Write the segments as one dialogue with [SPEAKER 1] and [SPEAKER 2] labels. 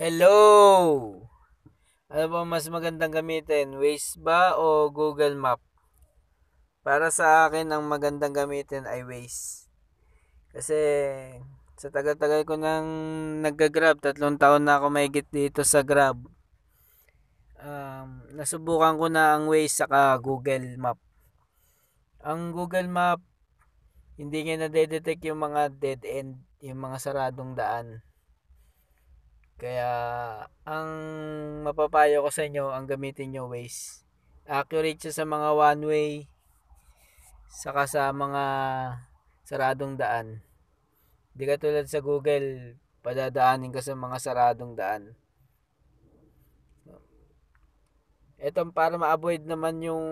[SPEAKER 1] Hello! Ano ba mas magandang gamitin? Waze ba o Google Map? Para sa akin, ang magandang gamitin ay Waze. Kasi sa tagal-tagal ko nang nag-grab, tatlong taon na ako mahigit dito sa Grab. Um, nasubukan ko na ang Waze saka Google Map. Ang Google Map, hindi niya na-detect yung mga dead end, yung mga saradong daan kaya, ang mapapayo ko sa inyo, ang gamitin nyo Waze. Accurate siya sa mga one way, saka sa mga saradong daan. Di ka tulad sa Google, padadaanin ka sa mga saradong daan. Ito para ma-avoid naman yung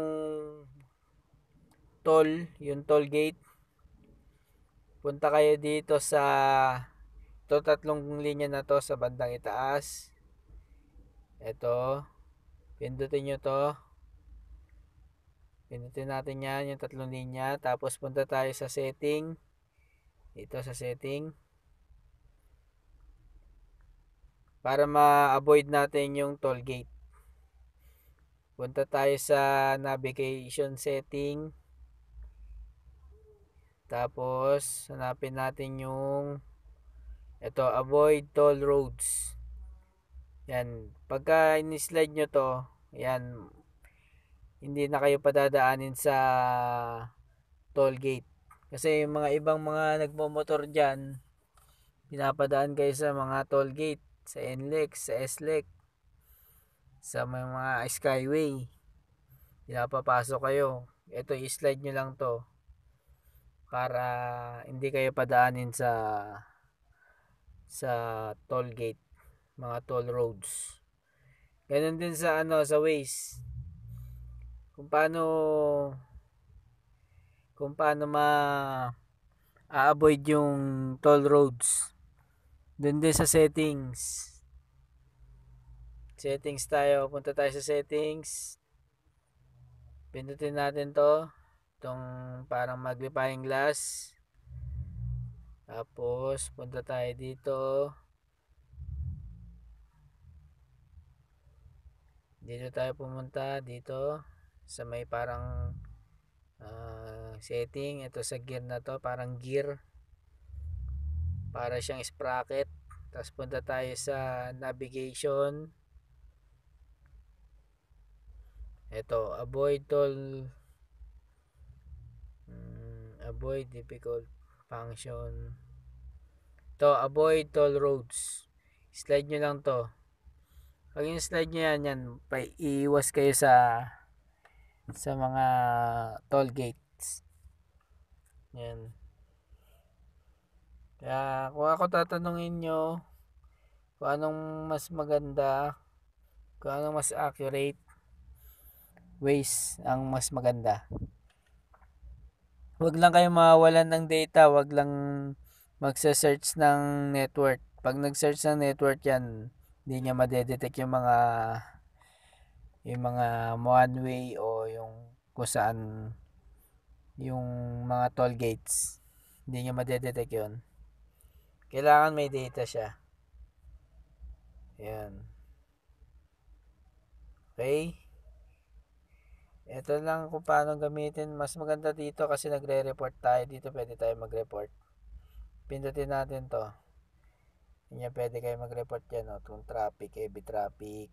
[SPEAKER 1] toll, yung toll gate. Punta kayo dito sa ito tatlong linya na to sa bandang itaas. Ito. Pindutin nyo to. Pindutin natin yan, yung tatlong linya. Tapos punta tayo sa setting. Ito sa setting. Para ma-avoid natin yung toll gate. Punta tayo sa navigation setting. Tapos, hanapin natin yung ito, avoid toll roads. Yan. Pagka in-slide nyo to, yan, hindi na kayo padadaanin sa toll gate. Kasi yung mga ibang mga nagmomotor dyan, pinapadaan kayo sa mga toll gate, sa NLEX, sa SLEX, sa mga Skyway. Pinapapasok kayo. Ito, i-slide nyo lang to para hindi kayo padaanin sa sa toll gate, mga toll roads. Ganun din sa ano sa Waze. Kung paano kung paano ma a-avoid yung toll roads. Doon din sa settings. Settings tayo. Punta tayo sa settings. Pindutin natin to. Itong parang magnifying glass. Tapos, punta tayo dito. Dito tayo pumunta. Dito. Sa may parang uh, setting. Ito sa gear na to. Parang gear. Para siyang sprocket. Tapos punta tayo sa navigation. Ito. Avoid toll. Um, avoid difficult function. To avoid toll roads. Slide nyo lang to. Pag yung slide nyo yan yan iiwas kayo sa sa mga toll gates. Yan. Kaya kung ako tatanungin nyo kung anong mas maganda kung anong mas accurate ways ang mas maganda Huwag lang kayo mawawalan ng data, wag lang magse-search ng network. Pag nag-search ng network yan, hindi niya madedetect yung mga yung mga one way o yung kung saan yung mga toll gates. Hindi niya madedetect yun. Kailangan may data siya. Yan. Okay? Ito lang kung paano gamitin. Mas maganda dito kasi nagre-report tayo. Dito pwede tayo mag-report. Pindutin natin to. Hindi pwede kayo mag-report yan. No? Kung traffic, heavy traffic.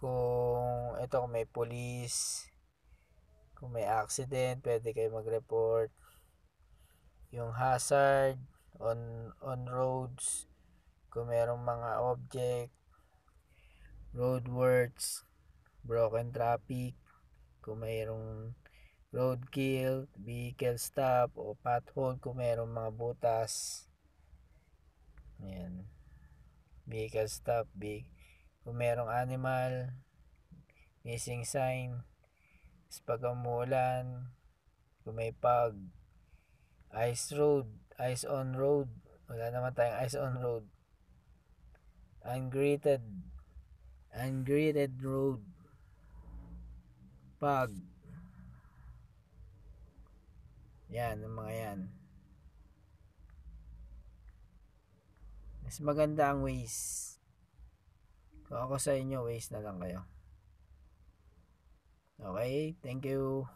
[SPEAKER 1] Kung ito kung may police. Kung may accident, pwede kayo mag-report. Yung hazard on on roads. Kung merong mga object. Roadworks broken traffic, kung mayroong roadkill, vehicle stop, o pothole kung mayroong mga butas. Ayan. Vehicle stop, big. Kung mayroong animal, missing sign, pag umuulan, kung may pag, ice road, ice on road, wala naman tayong ice on road. Ungraded, ungraded road, pag yan ang mga yan Mas maganda ang Waze. Kung ako sa inyo, Waze na lang kayo. Okay, thank you.